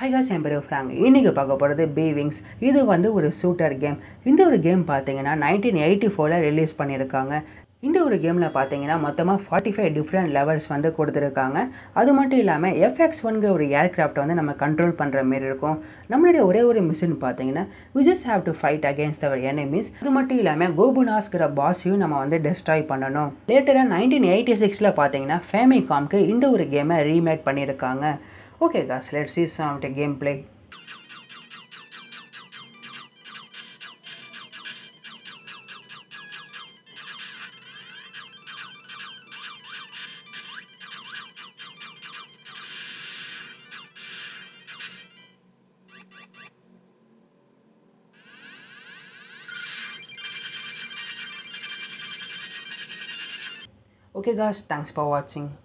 High cos என் Frank இன்றைக்கி பார்க்க போகிறது பி விங்ஸ் இது வந்து ஒரு ஷூட்டர் கேம் இந்த ஒரு கேம் பார்த்தீங்கன்னா நைன்டீன் எயிட்டி ஃபோரில் ரிலீஸ் பண்ணியிருக்காங்க. இந்த ஒரு கேமில் பார்த்தீங்கன்னா மொத்தமாக ஃபார்ட்டி ஃபைவ் டிஃப்ரெண்ட் லெவல்ஸ் வந்து கொடுத்துருக்காங்க. அது மட்டும் இல்லாமல் எஃப்எக்ஸ் ஒன்கிற ஒரு ஏர்க்ராஃப்ட் வந்து நம்ம கண்ட்ரோல் பண்ணுற மாரி இருக்கும். நம்மளுடைய ஒரே ஒரு மிஷின் பார்த்தீங்கன்னா we just have to fight against our enemies அது மட்டும் இல்லாமல் கோபுனாஸ்கிற பாஸையும் நம்ம வந்து டெஸ்ட்ராய் பண்ணணும். லேட்டராக நைன்டீன் எயிட்டி சிக்ஸில் பார்த்தீங்கன்னா ஃபேமிகாம்க்கு இந்த ஒரு கேமை ரீமேட் பண்ணியிருக்காங்க. Okay guys, let's see some of the gameplay. Okay guys, thanks for watching.